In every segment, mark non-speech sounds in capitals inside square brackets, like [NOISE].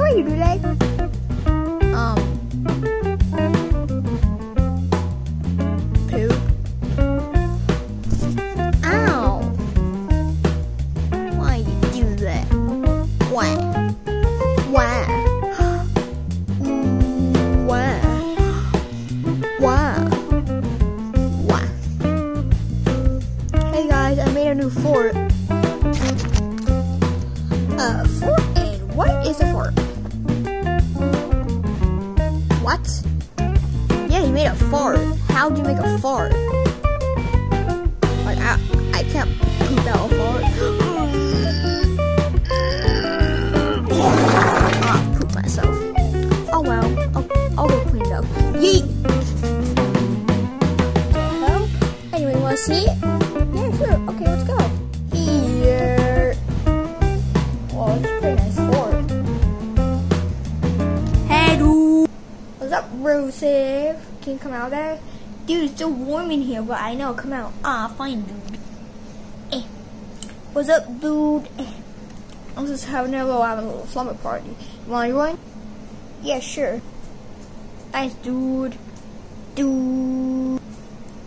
are you today? Um. Poop. Ow. Why you do that? Why? Why? Why? Why? Why? Hey guys, I made a new fort. A fort and what is a fort? Made a fart. How do you make a fart? Like, I, I can't poop out a fart. [GASPS] ah, poop myself. Oh well, I'll, I'll go clean it up. Yeet! Hello? Anyway, wanna see it? Yeah, sure. Okay, let's go. Here. Hey, dude. What's up, Rusev? Can you come out there? Dude, it's so warm in here, but I know. Come out. Ah, fine, dude. Eh. What's up, dude? Eh. I'm just having a little, having a little slumber party. You wanna join? Yeah, sure. Thanks, dude. Dude.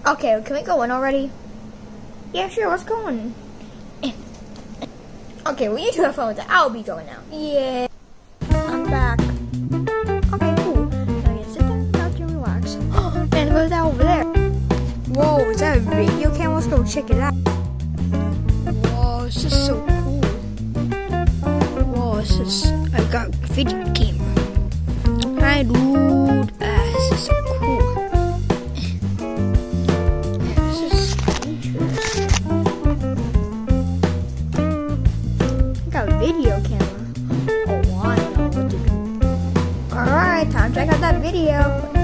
Okay, can we go in already? Yeah, sure. Let's go in. Eh. Okay, well, you two have fun with that. I'll be going now. Yeah. Video camera? Let's go check it out. Whoa, this is so cool. Whoa, this is. I've got video camera. Hi, dude. Ah, this is so cool. This is interesting. Got a video camera. Oh, I know what to do. Alright, time to check out that video.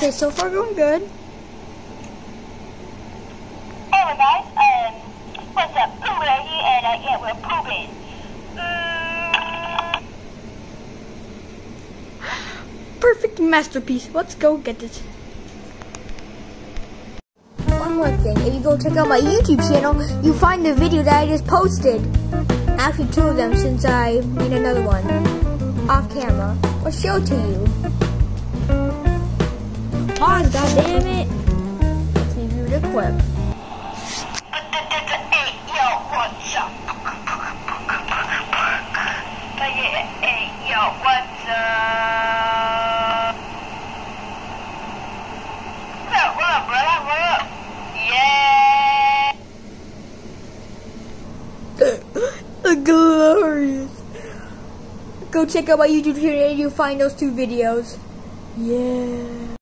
Okay, so far going good. Hey guys, um, what's up? Pooh right here, and uh, yeah, we're pooping. Mm, [SIGHS] Perfect masterpiece. Let's go get it. One more thing. If you go check out my YouTube channel, you find the video that I just posted. Actually, two of them since I made another one. Off camera. I'll show it to you. Pause, goddammit. Let's review the clip. hey, yo, what's up? Hey, yo, what's up? What up, up, brother? What up? Yeah. Glorious. Go check out my YouTube channel and you'll find those two videos. Yeah.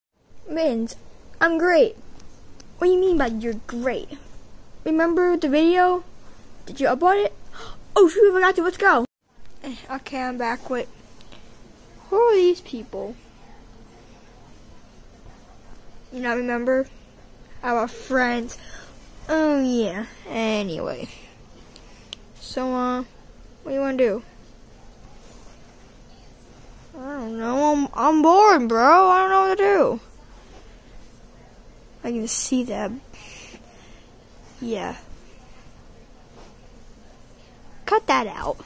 Mins, I'm great. What do you mean by you're great? Remember the video? Did you upload it? Oh shoot, I forgot to. Let's go. Eh, Okay, I'm back with. Who are these people? You not remember? Our friends. Oh yeah. Anyway. So, uh, what do you want to do? I don't know. I'm, I'm bored, bro. I don't know what to do. I can see them. Yeah. Cut that out.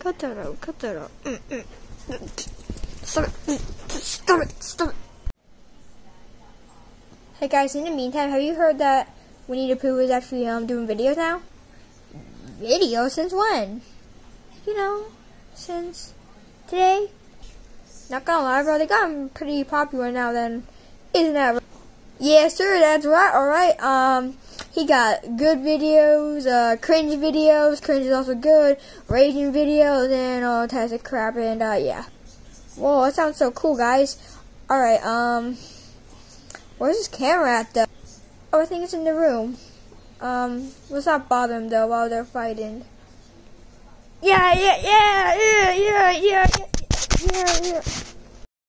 Cut that out. Cut that out. Mm, mm. Stop it. Stop it. Stop it. Hey guys, in the meantime, have you heard that Winnie the Pooh is actually um doing videos now? Videos since when? You know, since today. Not gonna lie, bro, they got pretty popular now. Then, isn't that? Yeah, sure, that's right. All right. Um, he got good videos, uh, cringe videos. Cringe is also good. Raging videos and all types of crap. And uh, yeah. Whoa, that sounds so cool, guys. All right. Um, where's his camera at though? Oh, I think it's in the room. Um, let's not bother him though while they're fighting. Yeah, yeah, yeah, yeah, yeah, yeah, yeah, yeah. yeah.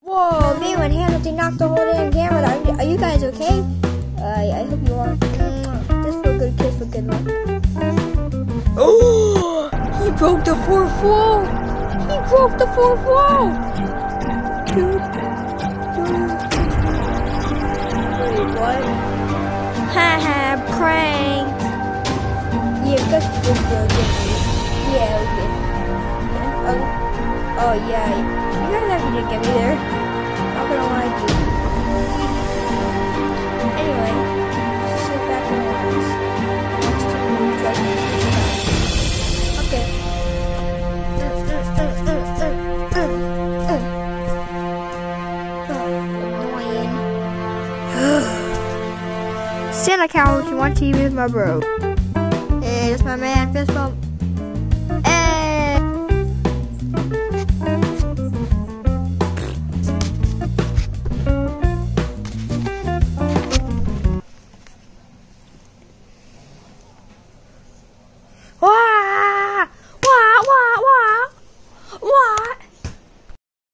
Whoa, man, when Hamilton knocked the whole damn camera down. Are you, are you guys okay? Uh, yeah, I hope you are. Just for a good kiss for good luck. Oh, he broke the fourth wall. He broke the fourth wall. Dude, dude. Wait, what? Haha, prank. Yeah, because this girl did Yeah, okay. Yeah, oh, oh, yeah. You guys actually did get me there. Not gonna lie to [SIGHS] [SIGHS] you. Anyway, sit back and relax. The movie, try to Okay. Annoying. Sit on the couch and watch TV with my bro. Hey, that's my man, fist bump.